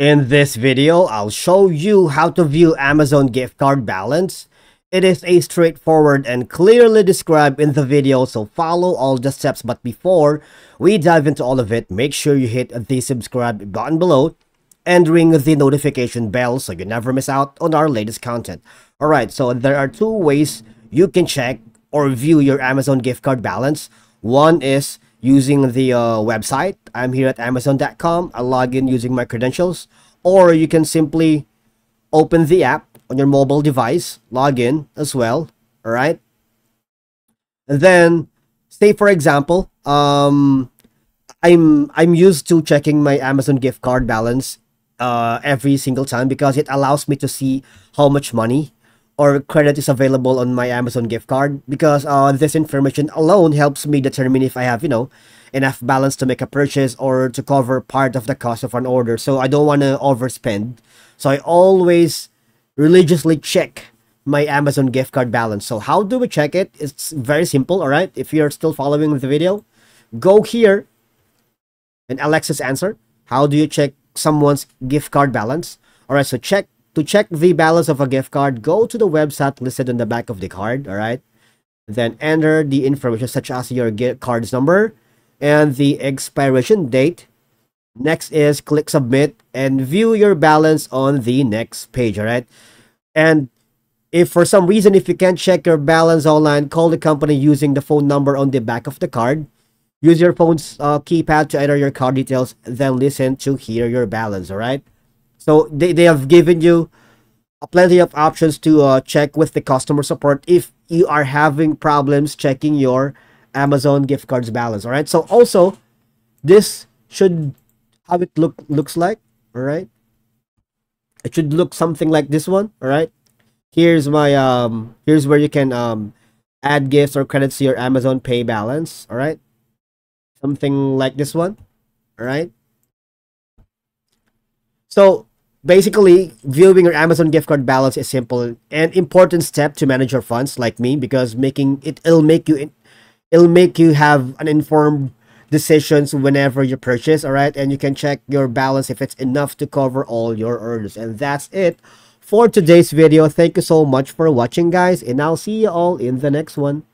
In this video, I'll show you how to view Amazon gift card balance. It is a straightforward and clearly described in the video, so follow all the steps. But before we dive into all of it, make sure you hit the subscribe button below and ring the notification bell so you never miss out on our latest content. Alright, so there are two ways you can check or view your Amazon gift card balance. One is using the uh, website. I'm here at amazon.com. I log in using my credentials. Or you can simply open the app on your mobile device, log in as well. All right. And then, say for example, um, I'm I'm used to checking my Amazon gift card balance uh, every single time because it allows me to see how much money or credit is available on my Amazon gift card because uh, this information alone helps me determine if I have, you know, enough balance to make a purchase or to cover part of the cost of an order. So I don't want to overspend. So I always religiously check my Amazon gift card balance. So how do we check it? It's very simple, all right? If you're still following the video, go here and Alexa's answer. How do you check someone's gift card balance? All right, so check to check the balance of a gift card, go to the website listed on the back of the card, all right? Then enter the information such as your gift card's number and the expiration date. Next is click submit and view your balance on the next page, all right? And if for some reason, if you can't check your balance online, call the company using the phone number on the back of the card. Use your phone's uh, keypad to enter your card details, then listen to hear your balance, all right? So they, they have given you plenty of options to uh, check with the customer support if you are having problems checking your Amazon gift cards balance. All right. So also, this should how it look looks like. All right. It should look something like this one. All right. Here's my um. Here's where you can um add gifts or credits to your Amazon Pay balance. All right. Something like this one. All right. So basically viewing your amazon gift card balance is simple and important step to manage your funds like me because making it it'll make you it'll make you have an informed decisions whenever you purchase all right and you can check your balance if it's enough to cover all your orders and that's it for today's video. Thank you so much for watching guys and i'll see you all in the next one